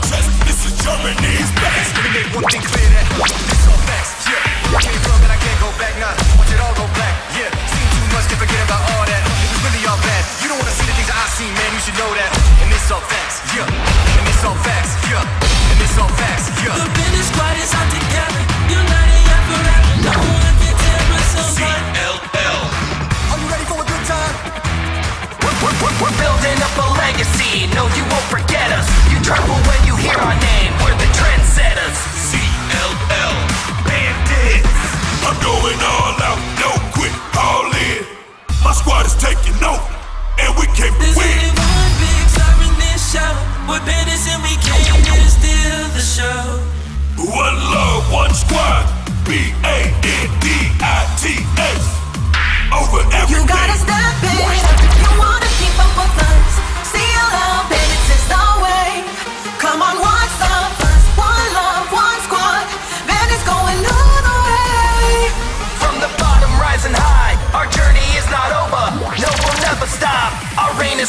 chest. This is Germany's best. Let me make one thing clear that this No, you won't forget us. You tremble when you hear our name.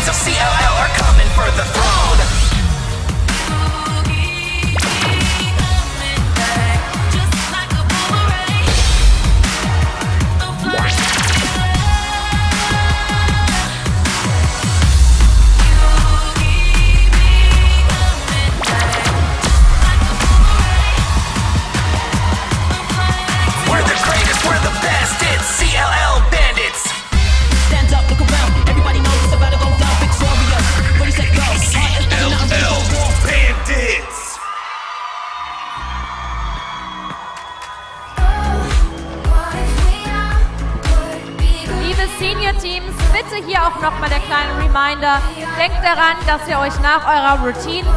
queens of CLL are coming for the throne. Teams, bitte hier auch nochmal der kleine Reminder. Denkt daran, dass ihr euch nach eurer Routine